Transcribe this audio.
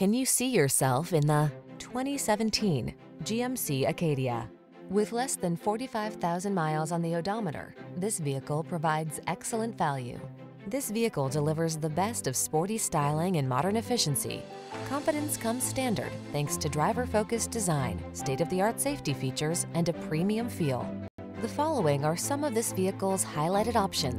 Can you see yourself in the 2017 GMC Acadia? With less than 45,000 miles on the odometer, this vehicle provides excellent value. This vehicle delivers the best of sporty styling and modern efficiency. Confidence comes standard thanks to driver-focused design, state-of-the-art safety features, and a premium feel. The following are some of this vehicle's highlighted options.